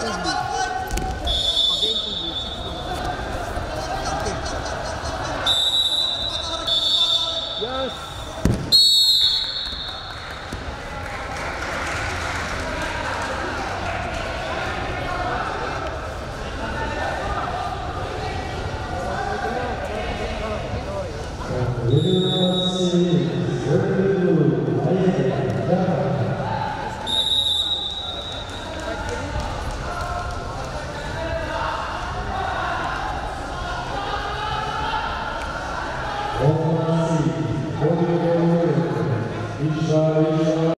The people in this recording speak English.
Hallelujah. Ovaj, Omasi, Odredovijeca i Šari